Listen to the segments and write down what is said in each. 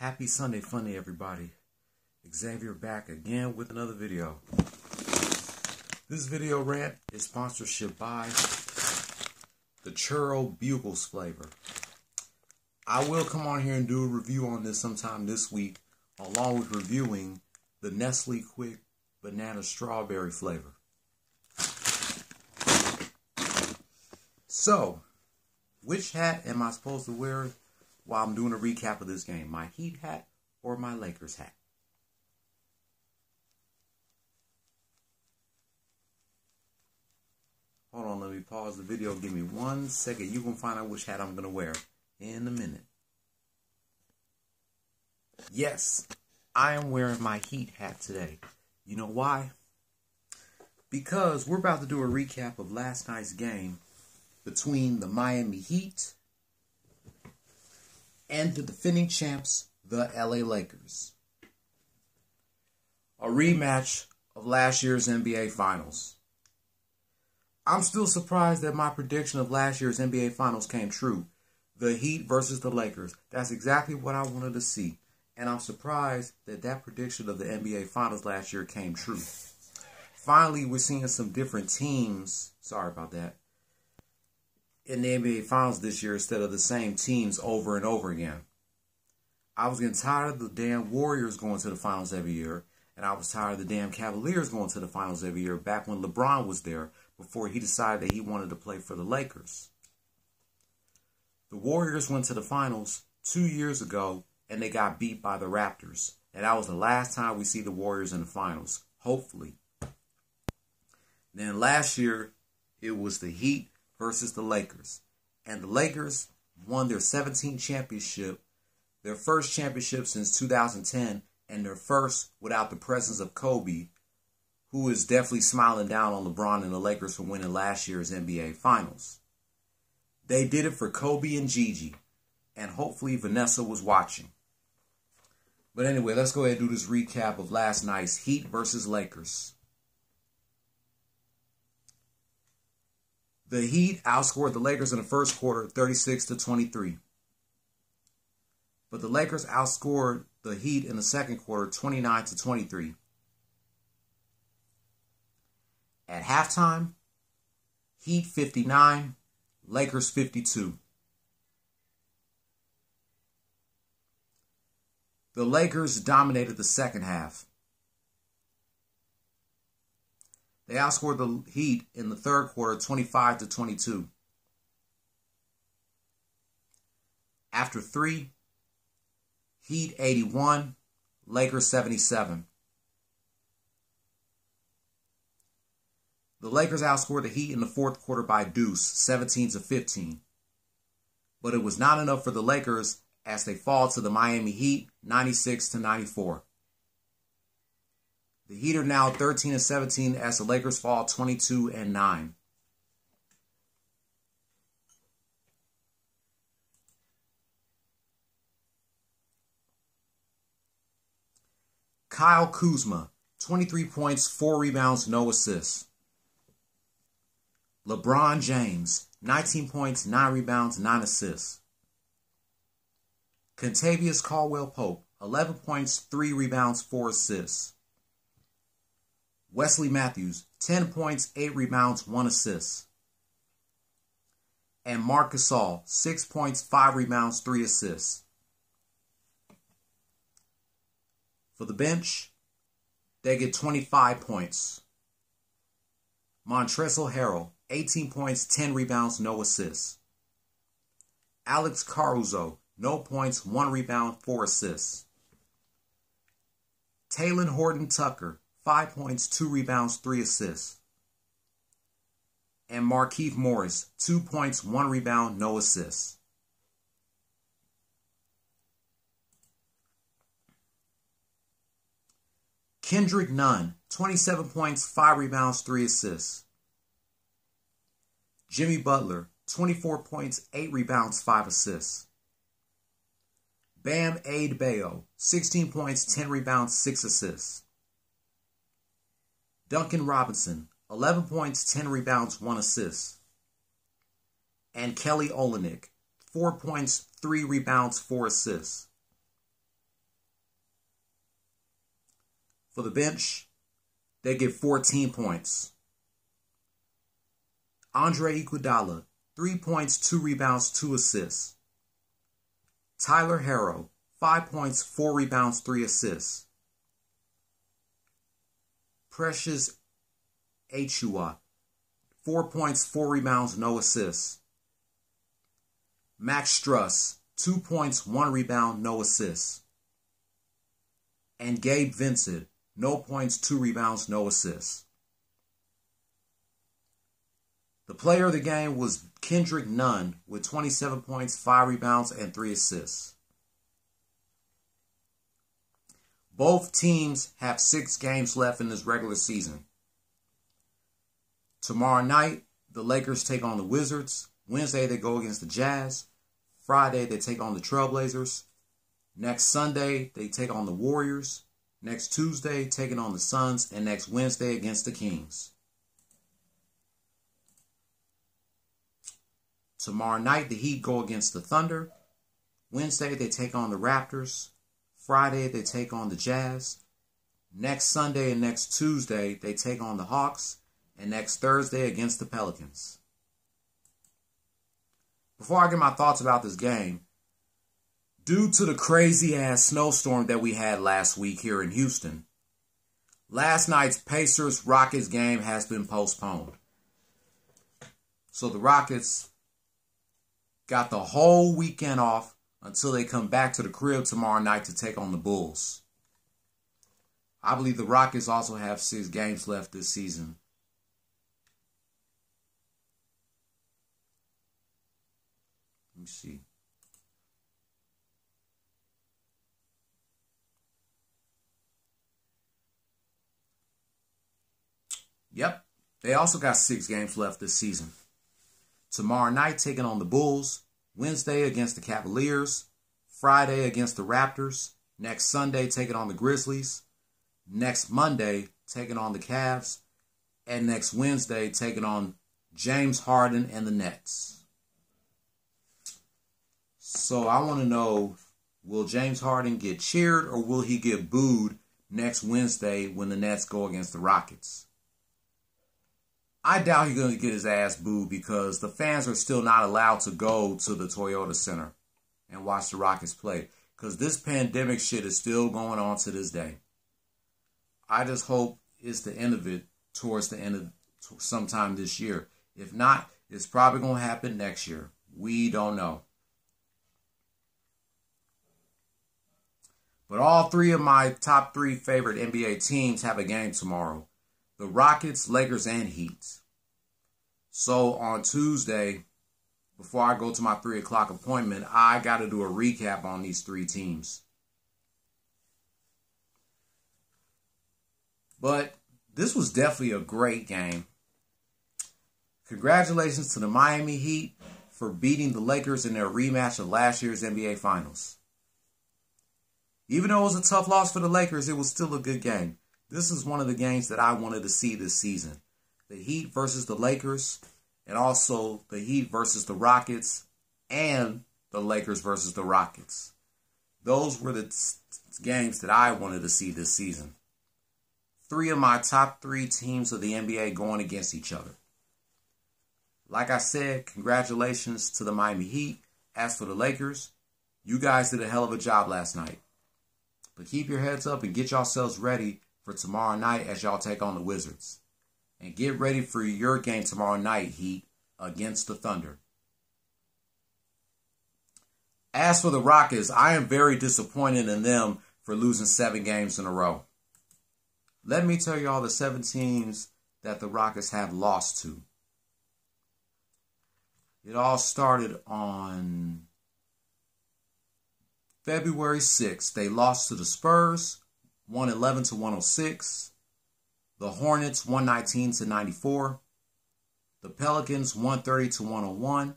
Happy Sunday Funny, everybody. Xavier back again with another video. This video rant is sponsorship by the Churro Bugles flavor. I will come on here and do a review on this sometime this week, along with reviewing the Nestle Quik Banana Strawberry flavor. So, which hat am I supposed to wear while I'm doing a recap of this game? My Heat hat or my Lakers hat? Hold on, let me pause the video. Give me one second. You can find out which hat I'm going to wear in a minute. Yes, I am wearing my Heat hat today. You know why? Because we're about to do a recap of last night's game between the Miami Heat and the defending champs, the LA Lakers. A rematch of last year's NBA Finals. I'm still surprised that my prediction of last year's NBA Finals came true. The Heat versus the Lakers. That's exactly what I wanted to see. And I'm surprised that that prediction of the NBA Finals last year came true. Finally, we're seeing some different teams. Sorry about that in the NBA Finals this year instead of the same teams over and over again. I was getting tired of the damn Warriors going to the finals every year, and I was tired of the damn Cavaliers going to the finals every year back when LeBron was there before he decided that he wanted to play for the Lakers. The Warriors went to the finals two years ago and they got beat by the Raptors. And that was the last time we see the Warriors in the finals, hopefully. Then last year, it was the Heat versus the Lakers. And the Lakers won their 17th championship, their first championship since 2010, and their first without the presence of Kobe, who is definitely smiling down on LeBron and the Lakers for winning last year's NBA Finals. They did it for Kobe and Gigi, and hopefully Vanessa was watching. But anyway, let's go ahead and do this recap of last night's Heat versus Lakers. The Heat outscored the Lakers in the first quarter 36 to 23. But the Lakers outscored the Heat in the second quarter 29 to 23. At halftime, Heat 59, Lakers 52. The Lakers dominated the second half. They outscored the Heat in the third quarter 25 to 22. After three, Heat 81, Lakers 77. The Lakers outscored the Heat in the fourth quarter by deuce, 17 to 15. But it was not enough for the Lakers as they fall to the Miami Heat, 96 to 94. The Heat are now 13 and 17 as the Lakers fall 22 and 9. Kyle Kuzma, 23 points, 4 rebounds, no assists. LeBron James, 19 points, 9 rebounds, 9 assists. Kentavious Caldwell Pope, 11 points, 3 rebounds, 4 assists. Wesley Matthews, 10 points, 8 rebounds, 1 assist. And Marc Gasol, 6 points, 5 rebounds, 3 assists. For the bench, they get 25 points. Montrezl Harrell, 18 points, 10 rebounds, no assists. Alex Caruso, no points, 1 rebound, 4 assists. Talen Horton Tucker, five points, two rebounds, three assists. And Markieff Morris, two points, one rebound, no assists. Kendrick Nunn, 27 points, 5 rebounds, 3 assists. Jimmy Butler, 24 points, 8 rebounds, 5 assists. Bam Aid Adebayo, 16 points, 10 rebounds, 6 assists. Duncan Robinson, 11 points, 10 rebounds, 1 assist. And Kelly Olynyk, 4 points, 3 rebounds, 4 assists. For the bench, they get 14 points. Andre Iguodala, 3 points, 2 rebounds, 2 assists. Tyler Herro, 5 points, 4 rebounds, 3 assists. Precious Achiuwa, 4 points, 4 rebounds, no assists. Max Strus, 2 points, 1 rebound, no assists. And Gabe Vincent, no points, 2 rebounds, no assists. The player of the game was Kendrick Nunn with 27 points, 5 rebounds, and 3 assists. Both teams have six games left in this regular season. Tomorrow night, the Lakers take on the Wizards. Wednesday, they go against the Jazz. Friday, they take on the Trailblazers. Next Sunday, they take on the Warriors. Next Tuesday, taking on the Suns. And next Wednesday, against the Kings. Tomorrow night, the Heat go against the Thunder. Wednesday, they take on the Raptors. Friday, they take on the Jazz. Next Sunday and next Tuesday, they take on the Hawks. And next Thursday, against the Pelicans. Before I get my thoughts about this game, due to the crazy ass snowstorm that we had last week here in Houston, last night's Pacers Rockets game has been postponed. So the Rockets got the whole weekend off until they come back to the crib tomorrow night to take on the Bulls. I believe the Rockets also have six games left this season. Let me see. Yep, they also got six games left this season. Tomorrow night, taking on the Bulls. Wednesday against the Cavaliers. Friday against the Raptors. Next Sunday, taking on the Grizzlies. Next Monday, taking on the Cavs. And next Wednesday, taking on James Harden and the Nets. So I want to know will James Harden get cheered or will he get booed next Wednesday when the Nets go against the Rockets? I doubt he's going to get his ass booed because the fans are still not allowed to go to the Toyota Center and watch the Rockets play because this pandemic shit is still going on to this day. I just hope it's the end of it towards the end of sometime this year. If not, it's probably going to happen next year. We don't know. But all three of my top three favorite NBA teams have a game tomorrow the Rockets, Lakers, and Heat. So on Tuesday, before I go to my 3 o'clock appointment, I got to do a recap on these three teams. But this was definitely a great game. Congratulations to the Miami Heat for beating the Lakers in their rematch of last year's NBA Finals. Even though it was a tough loss for the Lakers, it was still a good game. This is one of the games that I wanted to see this season. The Heat versus the Lakers, and also the Heat versus the Rockets, and the Lakers versus the Rockets. Those were the games that I wanted to see this season. Three of my top three teams of the NBA going against each other. Like I said, congratulations to the Miami Heat. As for the Lakers, you guys did a hell of a job last night. But keep your heads up and get yourselves ready for tomorrow night as y'all take on the Wizards. And get ready for your game tomorrow night, Heat, against the Thunder. As for the Rockets, I am very disappointed in them for losing seven games in a row. Let me tell you all the seven teams that the Rockets have lost to. It all started on February 6th. They lost to the Spurs, 111 to 106. The Hornets 119 to 94. The Pelicans 130 to 101.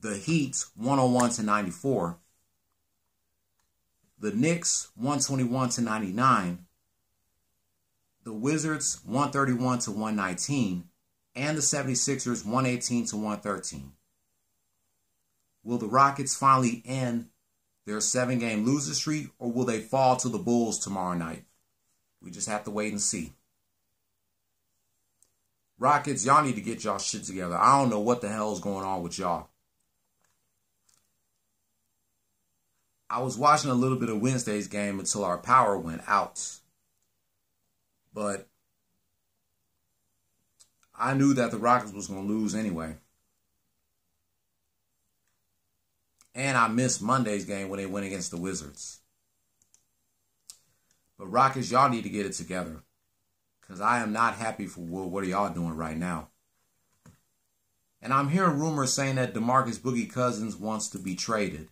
The Heat 101 to 94. The Knicks 121 to 99. The Wizards 131 to 119 and the 76ers 118 to 113. Will the Rockets finally end their seven game loser streak, or will they fall to the Bulls tomorrow night? We just have to wait and see. Rockets, y'all need to get y'all shit together. I don't know what the hell is going on with y'all. I was watching a little bit of Wednesday's game until our power went out. But I knew that the Rockets was going to lose anyway. And I missed Monday's game when they went against the Wizards. But Rockets, y'all need to get it together. Because I am not happy for what are y'all doing right now. And I'm hearing rumors saying that DeMarcus Boogie Cousins wants to be traded.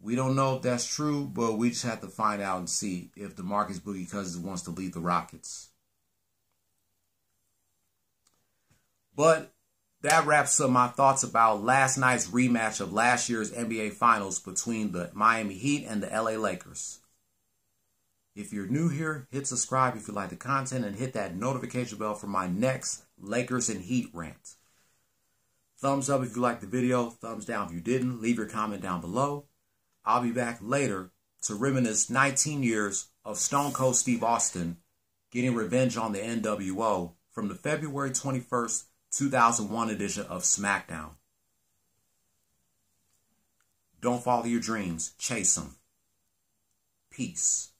We don't know if that's true, but we just have to find out and see if DeMarcus Boogie Cousins wants to leave the Rockets. But that wraps up my thoughts about last night's rematch of last year's NBA Finals between the Miami Heat and the LA Lakers. If you're new here, hit subscribe if you like the content and hit that notification bell for my next Lakers and Heat rant. Thumbs up if you liked the video, thumbs down if you didn't. Leave your comment down below. I'll be back later to reminisce 19 years of Stone Cold Steve Austin getting revenge on the NWO from the February 21st, 2001 edition of SmackDown. Don't follow your dreams, chase them. Peace.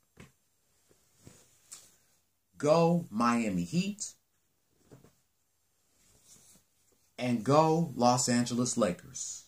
Go Miami Heat and go Los Angeles Lakers.